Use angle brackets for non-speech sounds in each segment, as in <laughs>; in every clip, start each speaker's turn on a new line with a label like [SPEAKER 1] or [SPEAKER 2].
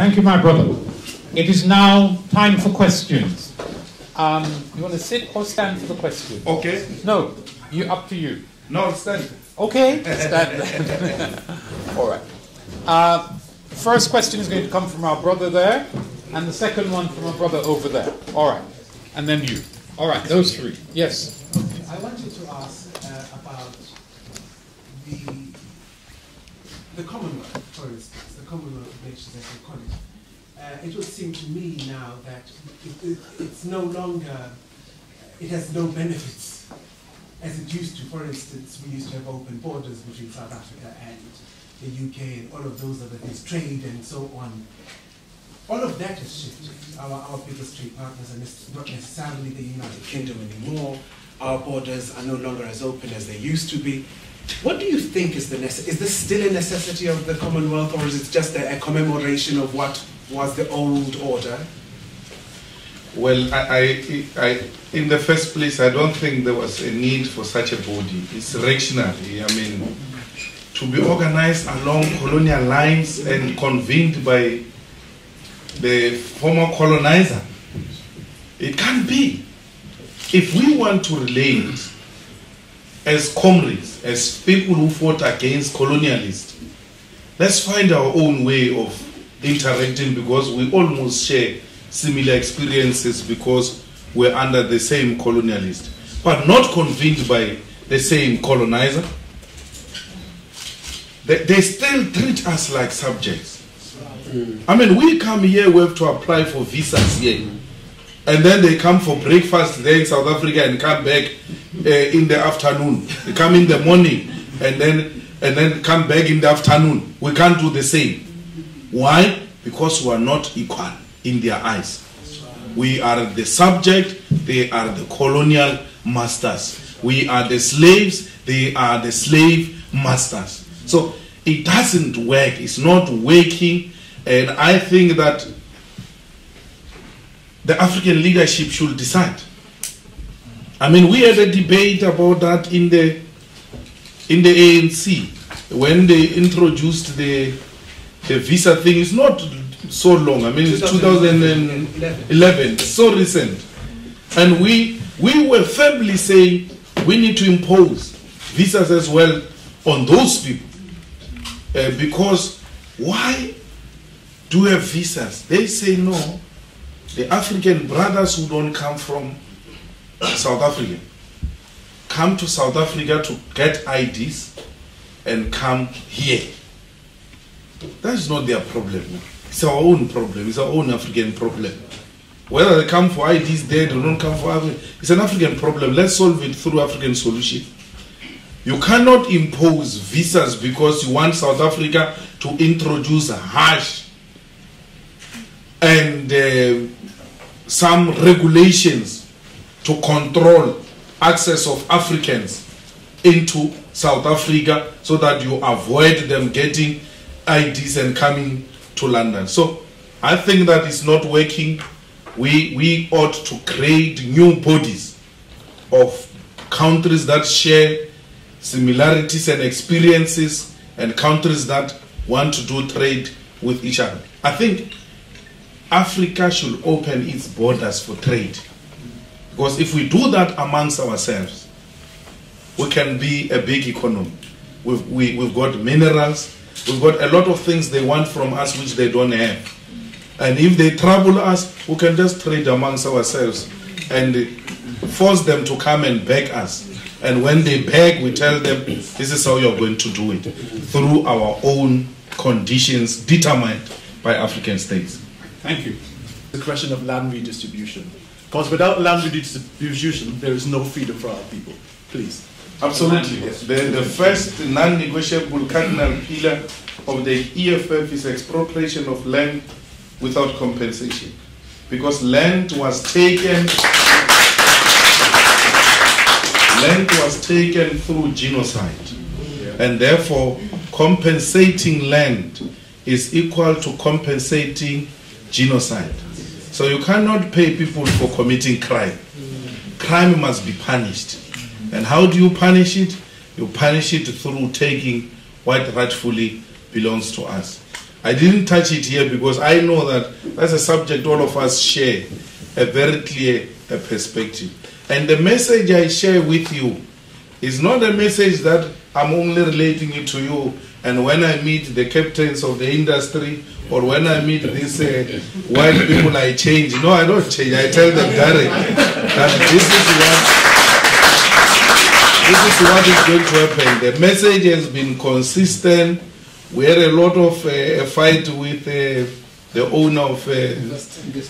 [SPEAKER 1] Thank you, my brother. It is now time for questions. Um, you want to sit or stand for the question?
[SPEAKER 2] Okay.
[SPEAKER 1] No, you up to you.
[SPEAKER 2] No, stand.
[SPEAKER 1] Okay, <laughs> stand. <laughs> All right. Uh, first question is going to come from our brother there, and the second one from our brother over there. All right, and then you. All right, those three. Yes.
[SPEAKER 3] Okay, I wanted to ask uh, about the the Commonwealth, Commonwealth of Nations as we call it. Uh, it would seem to me now that it, it, it's no longer, it has no benefits as it used to. For instance, we used to have open borders between South Africa and the UK and all of those other things, trade and so on. All of that has shifted. Our, our biggest trade partners are not necessarily the United Kingdom anymore. Our borders are no longer as open as they used to be. What do you think is the nece- is this still a necessity of the Commonwealth, or is it just a, a commemoration of what was the old order?
[SPEAKER 2] Well, I, I, I, in the first place, I don't think there was a need for such a body. It's reactionary. I mean, to be organized along colonial lines and convened by the former colonizer, it can't be. If we want to relate as comrades, as people who fought against colonialists, let's find our own way of interacting because we almost share similar experiences because we're under the same colonialist, but not convinced by the same colonizer. They, they still treat us like subjects. I mean, we come here, we have to apply for visas here. And then they come for breakfast there in South Africa and come back uh, in the afternoon. They come in the morning and then and then come back in the afternoon. We can't do the same. Why? Because we are not equal in their eyes. We are the subject, they are the colonial masters. We are the slaves, they are the slave masters. So it doesn't work, it's not working, and I think that the African leadership should decide. I mean, we had a debate about that in the in the ANC when they introduced the the visa thing. It's not so long. I mean, it's 2011, so recent, and we we were firmly saying we need to impose visas as well on those people uh, because why do we have visas? They say no the African brothers who don't come from South Africa come to South Africa to get IDs and come here. That is not their problem. It's our own problem. It's our own African problem. Whether they come for IDs there, they don't come for African. It's an African problem. Let's solve it through African solution. You cannot impose visas because you want South Africa to introduce harsh and uh, some regulations to control access of Africans into South Africa so that you avoid them getting IDs and coming to London. So I think that is not working. We, we ought to create new bodies of countries that share similarities and experiences and countries that want to do trade with each other. I think Africa should open its borders for trade. Because if we do that amongst ourselves, we can be a big economy. We've, we, we've got minerals, we've got a lot of things they want from us which they don't have. And if they trouble us, we can just trade amongst ourselves and force them to come and beg us. And when they beg, we tell them, this is how you're going to do it, through our own conditions determined by African states.
[SPEAKER 1] Thank you.
[SPEAKER 4] The question of land redistribution. Because without land redistribution, there is no freedom for our people. Please.
[SPEAKER 2] Absolutely. The, the first non negotiable cardinal pillar of the EFF is expropriation of land without compensation. Because land was taken land was taken through genocide. And therefore compensating land is equal to compensating genocide. So you cannot pay people for committing crime. Crime must be punished. And how do you punish it? You punish it through taking what rightfully belongs to us. I didn't touch it here because I know that that's a subject all of us share, a very clear uh, perspective. And the message I share with you is not a message that I'm only relating it to you. And when I meet the captains of the industry or when I meet these uh, white people, I change. No, I don't change. I tell them direct that this is what this is what is going to happen. The message has been consistent. We had a lot of uh, a fight with uh, the owner of uh,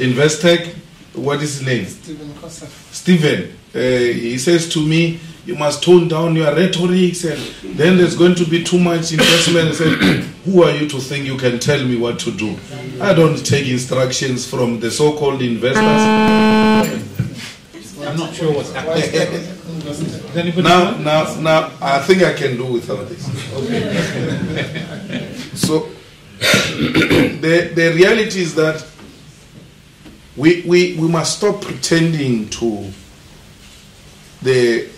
[SPEAKER 2] Investec. What is his name?
[SPEAKER 3] Stephen Koseff.
[SPEAKER 2] Stephen. Uh, he says to me, "You must tone down your rhetoric, and then there's going to be too much investment." Said, <clears throat> "Who are you to think you can tell me what to do? I don't take instructions from the so-called investors."
[SPEAKER 1] I'm not sure what's happening. <laughs>
[SPEAKER 2] Now, now, now, I think I can do without this. so, <clears throat> the, the reality is that we, we, we must stop pretending to the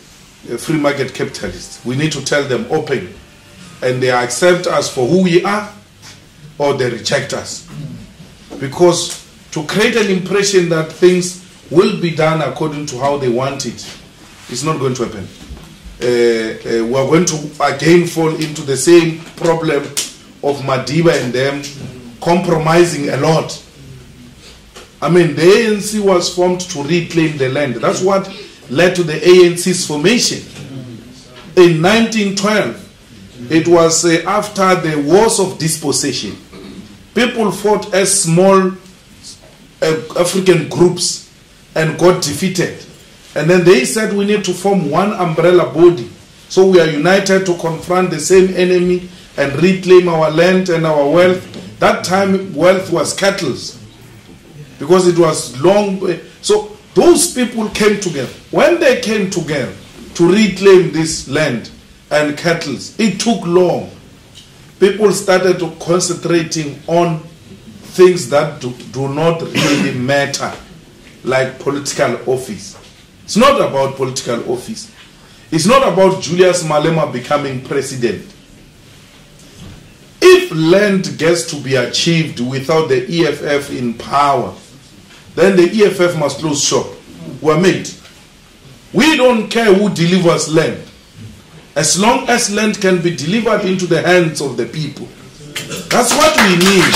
[SPEAKER 2] free market capitalists. We need to tell them open, and they accept us for who we are, or they reject us. Because to create an impression that things will be done according to how they want it, it's not going to happen. Uh, uh, we are going to again fall into the same problem of Madiba and them compromising a lot. I mean, the ANC was formed to reclaim the land. That's what led to the ANC's formation. In 1912, it was uh, after the wars of dispossession. People fought as small uh, African groups and got defeated. And then they said we need to form one umbrella body. So we are united to confront the same enemy and reclaim our land and our wealth. That time, wealth was cattle because it was long. So those people came together. When they came together to reclaim this land and cattle, it took long. People started concentrating on things that do, do not really <coughs> matter, like political office. It's not about political office. It's not about Julius Malema becoming president. If land gets to be achieved without the EFF in power, then the EFF must close shop. We're made. We don't care who delivers land. As long as land can be delivered into the hands of the people. That's what we need.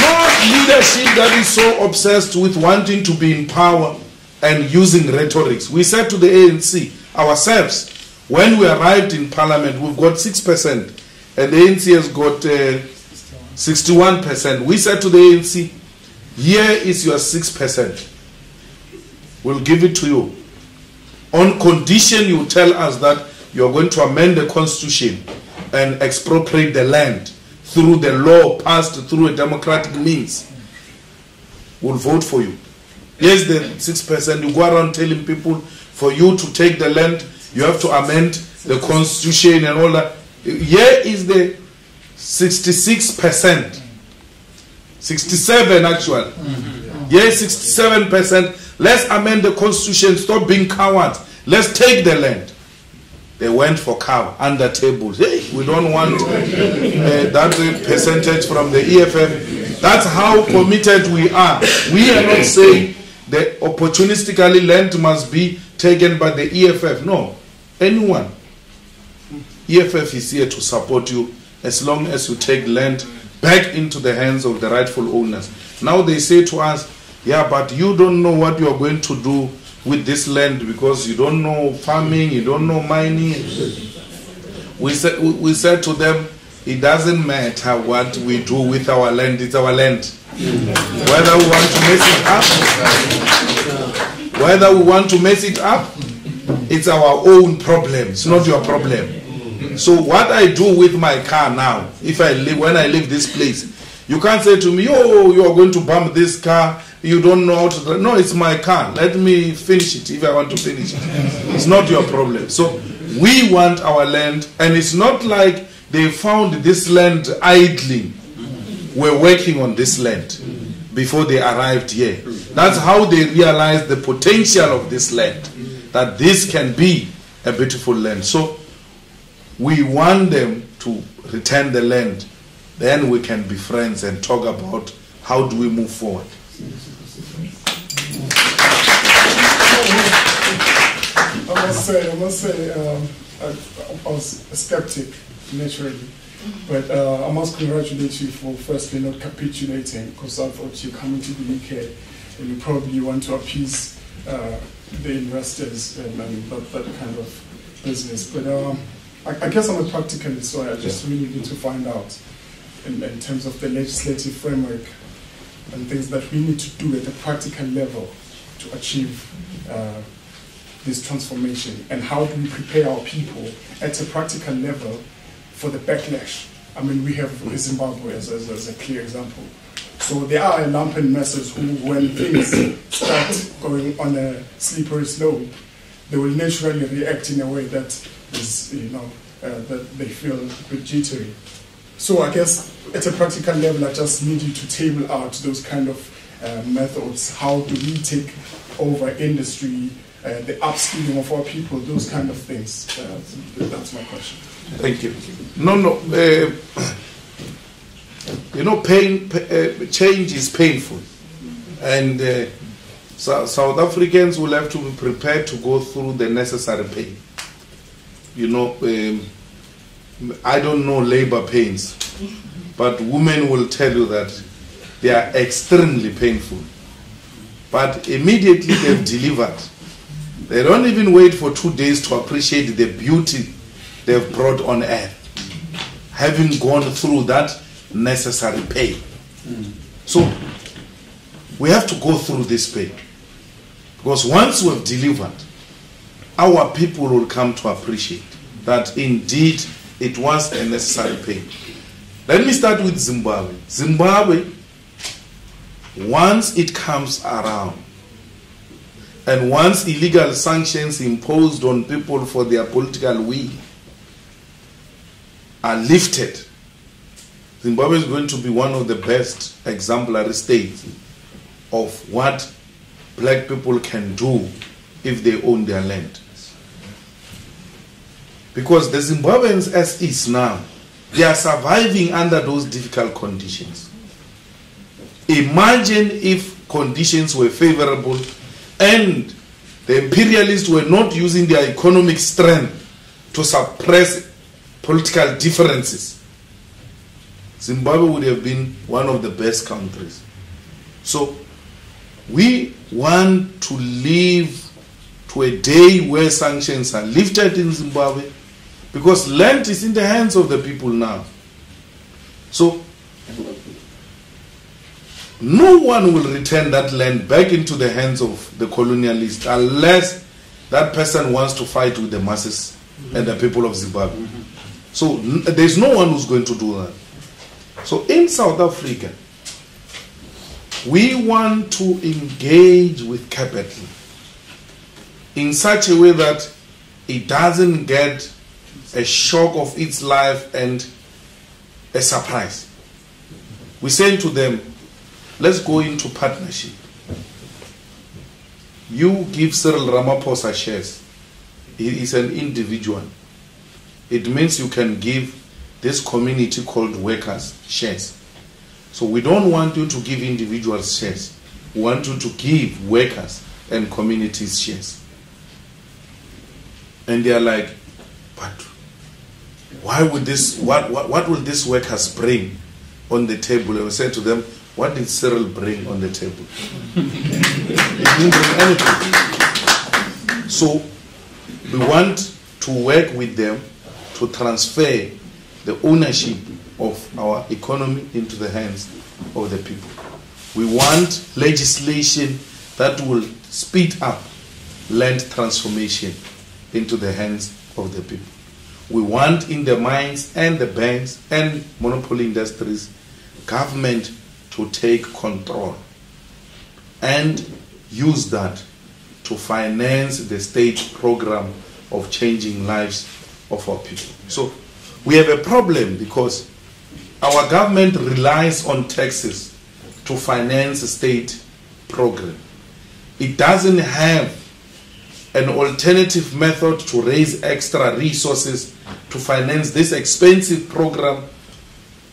[SPEAKER 2] Not leadership that is so obsessed with wanting to be in power and using rhetorics. We said to the ANC ourselves, when we arrived in parliament, we've got 6%, and the ANC has got uh, 61%. We said to the ANC, here is your 6%. We'll give it to you. On condition you tell us that you're going to amend the constitution and expropriate the land through the law passed through a democratic means. We'll vote for you. Yes, the 6%, you go around telling people for you to take the land, you have to amend the constitution and all that. Here is the 66%. 67 actually. Yes, 67%. Let's amend the constitution. Stop being cowards. Let's take the land. They went for cow under tables. Hey, we don't want uh, that percentage from the EFF. That's how committed we are. We are not saying that opportunistically land must be taken by the EFF. No, anyone. EFF is here to support you as long as you take land back into the hands of the rightful owners. Now they say to us, yeah, but you don't know what you are going to do with this land because you don't know farming, you don't know mining. We said, we said to them, it doesn't matter what we do with our land, it's our land. Whether we want to mess it up, whether we want to mess it up, it's our own problem. It's not your problem. So what I do with my car now, if I live when I leave this place, you can't say to me, "Oh, you are going to bump this car. You don't know how to." drive." No, it's my car. Let me finish it if I want to finish it. It's not your problem. So we want our land, and it's not like they found this land idling. We're working on this land before they arrived here. That's how they realized the potential of this land. That this can be a beautiful land. So we want them to return the land then we can be friends and talk about how do we move forward.
[SPEAKER 5] I must say, I must say, um, I, I, was a skeptic naturally, but uh, I must congratulate you for firstly not capitulating because I thought you're coming to the UK and you probably want to appease uh, the investors and, and that, that, kind of business. But um, I, I, guess I'm a practicalist, so I just yeah. really need to find out in, in terms of the legislative framework and things that we need to do at a practical level to achieve uh, this transformation and how do we prepare our people at a practical level for the backlash. I mean, we have Zimbabwe as, as, as a clear example. So there are a lumpen masses who, when things start going on a slippery slope, they will naturally react in a way that is, you know, uh, that they feel a bit jittery. So I guess at a practical level, I just need you to table out those kind of uh, methods. How do we take over industry, uh, the upskilling of our people, those kind of things? Uh, that's my question.
[SPEAKER 2] Thank you. No, no. Uh, you know, pain, uh, change is painful, and uh, so South Africans will have to be prepared to go through the necessary pain. You know, um, I don't know labor pains, but women will tell you that they are extremely painful. But immediately they've <coughs> delivered, they don't even wait for two days to appreciate the beauty they've brought on earth, having gone through that necessary pain. Mm. So we have to go through this pain. Because once we've delivered, our people will come to appreciate that indeed it was a necessary pain. Let me start with Zimbabwe. Zimbabwe, once it comes around, and once illegal sanctions imposed on people for their political will are lifted, Zimbabwe is going to be one of the best exemplary states of what black people can do if they own their land. Because the Zimbabweans, as is now, they are surviving under those difficult conditions. Imagine if conditions were favorable and the imperialists were not using their economic strength to suppress political differences Zimbabwe would have been one of the best countries. So we want to live to a day where sanctions are lifted in Zimbabwe because land is in the hands of the people now. So no one will return that land back into the hands of the colonialists unless that person wants to fight with the masses and the people of Zimbabwe. So there's no one who's going to do that. So in South Africa, we want to engage with capital in such a way that it doesn't get a shock of its life and a surprise. We say to them, let's go into partnership. You give Cyril Ramaphosa shares. He is an individual. It means you can give this community called workers shares. So we don't want you to give individuals shares. We want you to give workers and communities shares. And they are like, but why would this, what, what, what will these workers bring on the table? I will say to them, what did Cyril bring on the table? he didn't bring anything. So we want to work with them to transfer the ownership of our economy into the hands of the people. We want legislation that will speed up land transformation into the hands of the people. We want in the mines and the banks and monopoly industries government to take control and use that to finance the state program of changing lives of our people. So we have a problem because our government relies on taxes to finance state program. It doesn't have an alternative method to raise extra resources to finance this expensive program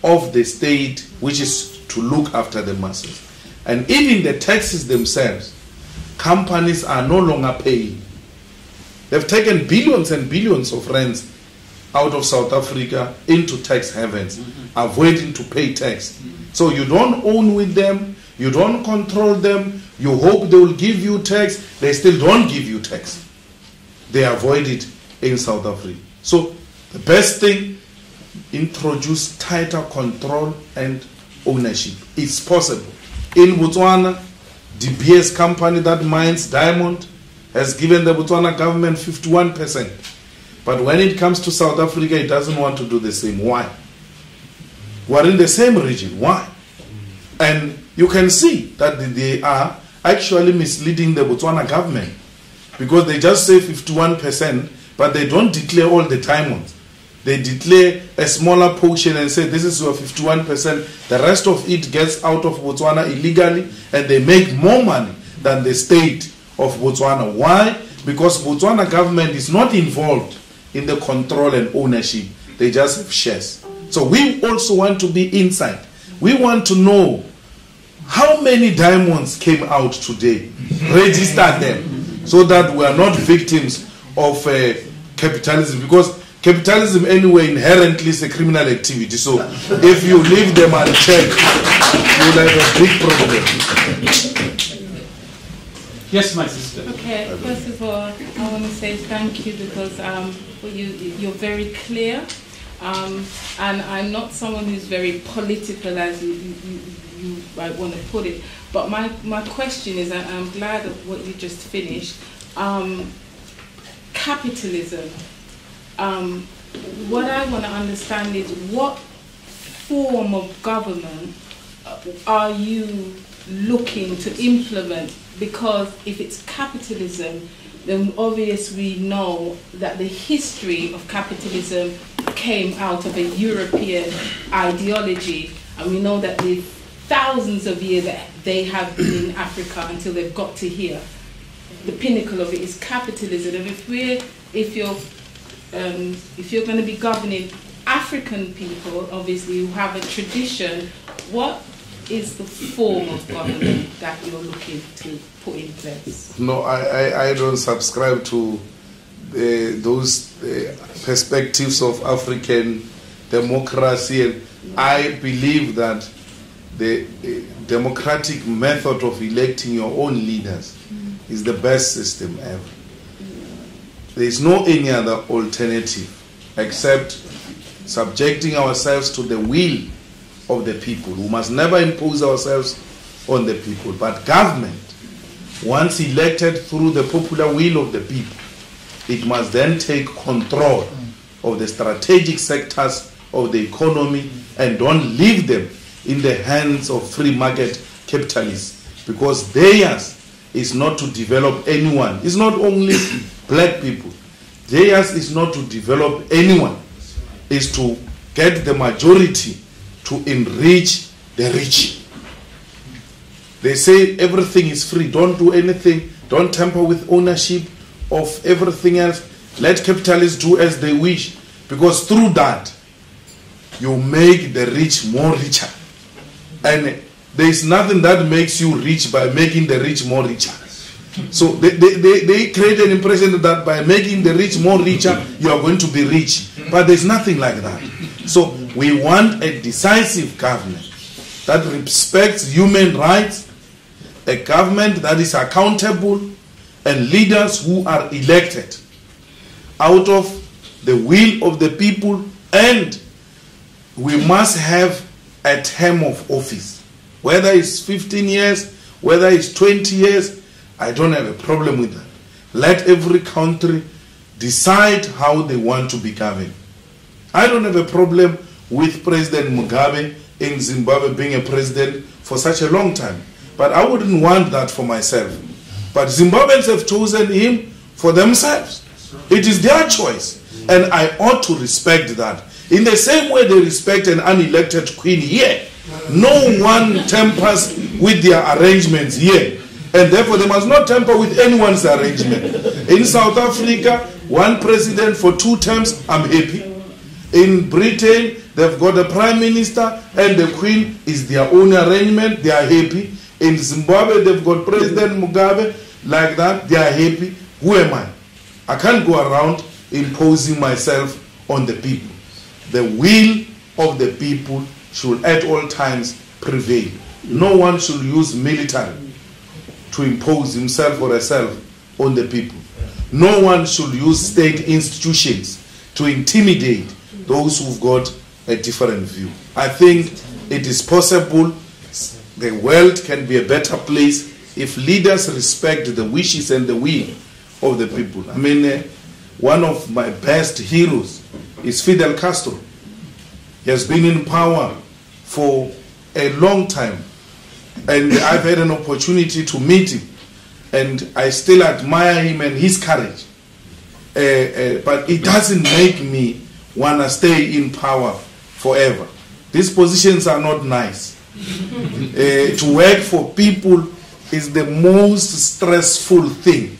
[SPEAKER 2] of the state, which is to look after the masses. And even the taxes themselves, companies are no longer paying. They've taken billions and billions of rands out of South Africa into tax havens, mm-hmm. avoiding to pay tax. Mm-hmm. So you don't own with them, you don't control them, you hope they will give you tax, they still don't give you tax. They avoid it in South Africa. So the best thing, introduce tighter control and ownership. It's possible. In Botswana, De Beers company that mines diamond has given the Botswana government 51%. But when it comes to South Africa, it doesn't want to do the same. Why? We're in the same region. Why? And you can see that they are actually misleading the Botswana government because they just say 51%, but they don't declare all the diamonds. They declare a smaller portion and say this is your 51%. The rest of it gets out of Botswana illegally and they make more money than the state of Botswana. Why? Because Botswana government is not involved in the control and ownership. They just have shares. So we also want to be inside. We want to know how many diamonds came out today. <laughs> Register them so that we are not victims of uh, capitalism because capitalism anyway inherently is a criminal activity. So if you leave them unchecked, you'll have a big problem.
[SPEAKER 1] Yes, my sister.
[SPEAKER 6] Okay, first of all, I want to say thank you because um, you, you're very clear. Um, and I'm not someone who's very political, as you, you, you, you might want to put it. But my, my question is, and I'm glad of what you just finished. Um, capitalism. Um, what I want to understand is what form of government uh, are you looking to implement? Because if it's capitalism, then obviously we know that the history of capitalism came out of a European ideology, and we know that the thousands of years that they have been in Africa until they've got to here. The pinnacle of it is capitalism, and if we're, if you're, um, if you're going to be governing African people, obviously who have a tradition, what is the form of government that you're looking to put in place?
[SPEAKER 2] No, I, I, I don't subscribe to uh, those uh, perspectives of African democracy. And I believe that the uh, democratic method of electing your own leaders is the best system ever. There is no any other alternative except subjecting ourselves to the will of the people. We must never impose ourselves on the people. But government, once elected through the popular will of the people, it must then take control of the strategic sectors of the economy and don't leave them in the hands of free market capitalists because theirs is not to develop anyone. It's not only black people. Theirs is not to develop anyone. It's to get the majority to enrich the rich. They say everything is free. Don't do anything. Don't tamper with ownership of everything else. Let capitalists do as they wish. Because through that, you make the rich more richer. And there is nothing that makes you rich by making the rich more richer. So they, they, they, they create an impression that by making the rich more richer, you are going to be rich. But there's nothing like that. So we want a decisive government that respects human rights, a government that is accountable, and leaders who are elected out of the will of the people, and we must have a term of office. Whether it's 15 years, whether it's 20 years, I don't have a problem with that. Let every country decide how they want to be governed. I don't have a problem with President Mugabe in Zimbabwe being a president for such a long time. But I wouldn't want that for myself. But Zimbabweans have chosen him for themselves. It is their choice. And I ought to respect that. In the same way they respect an unelected queen here, no one tampers with their arrangements here. And therefore, they must not tamper with anyone's arrangement. In South Africa, one president for two terms, I'm happy. In Britain, they've got a prime minister and the queen is their own arrangement, they are happy. In Zimbabwe, they've got President Mugabe like that, they are happy. Who am I? I can't go around imposing myself on the people. The will of the people should at all times prevail. No one should use military to impose himself or herself on the people. No one should use state institutions to intimidate those who've got a different view. I think it is possible the world can be a better place if leaders respect the wishes and the will of the people. I mean, uh, one of my best heroes is Fidel Castro. He has been in power for a long time, and I've had an opportunity to meet him, and I still admire him and his courage. Uh, uh, but it doesn't make me want to stay in power forever. These positions are not nice. <laughs> Uh, to work for people is the most stressful thing.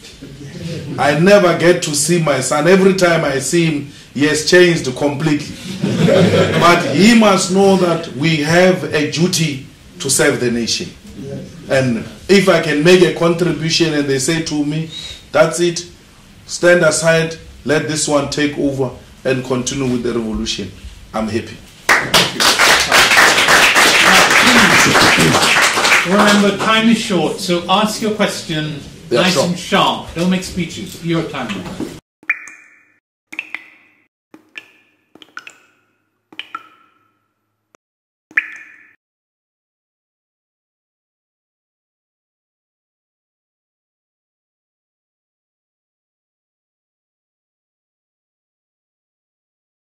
[SPEAKER 2] I never get to see my son. Every time I see him, he has changed completely. <laughs> but he must know that we have a duty to serve the nation. And if I can make a contribution and they say to me, that's it, stand aside, let this one take over and continue with the revolution, I'm happy.
[SPEAKER 1] Remember, time is short, so ask your question
[SPEAKER 2] Yeah,
[SPEAKER 1] nice
[SPEAKER 2] sure.
[SPEAKER 1] and sharp. Don't make speeches. Your time.